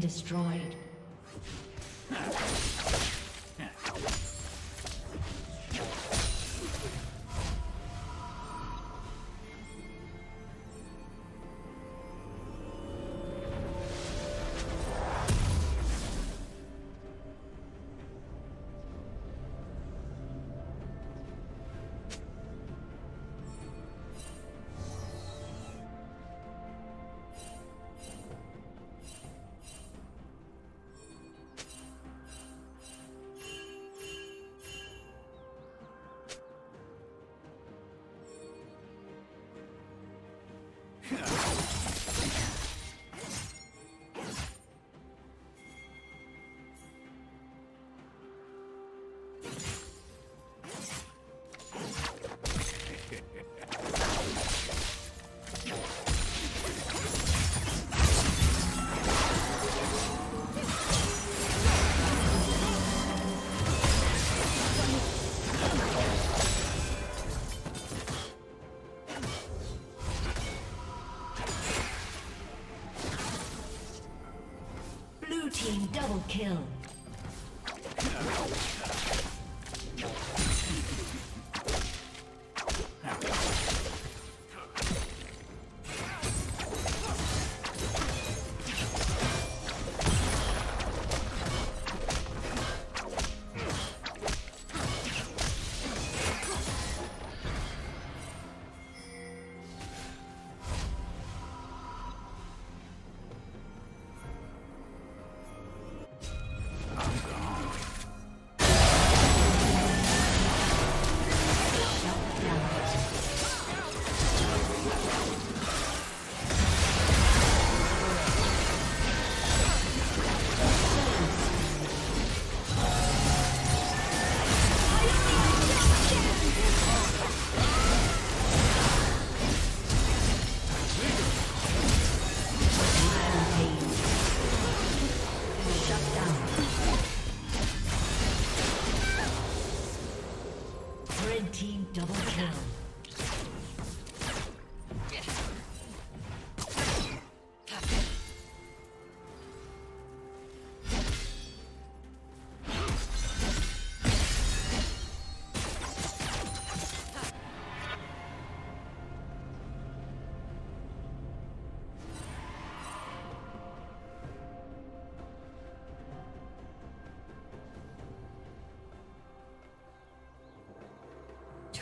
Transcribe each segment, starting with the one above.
Destroyed. Kill.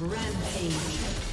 Rampage.